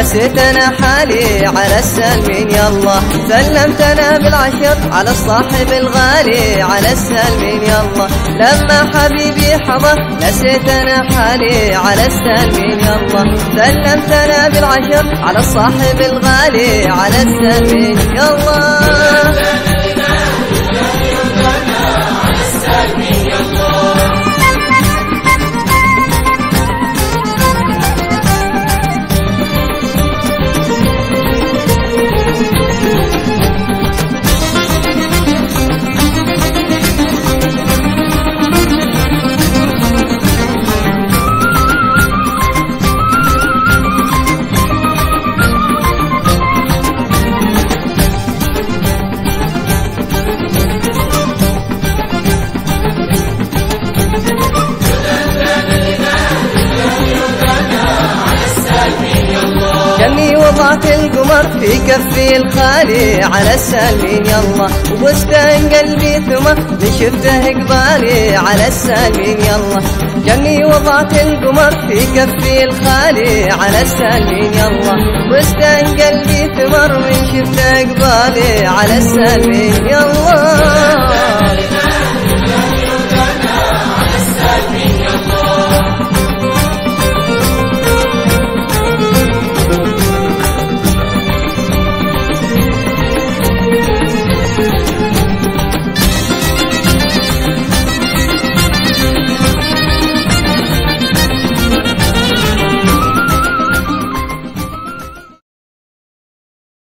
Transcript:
نسيت أنا حالي على السالمين يلا. سلمتنا بالعشر على الصاحب الغالي على السالمين يلا. لما حبيبي حضر نسيت أنا حالي على السالمين يلا. سلمتنا بالعشر على الصاحب الغالي على السالمين يلا. وضعت القمر في كفي الخالي على السالمين يلا وبستان قلبي ثمر من شفته قبالي على السالمين يلا كمي وضعت القمر في كفي الخالي على السالمين يلا بستان قلبي ثمر من شفته قبالي على السالمين يلا.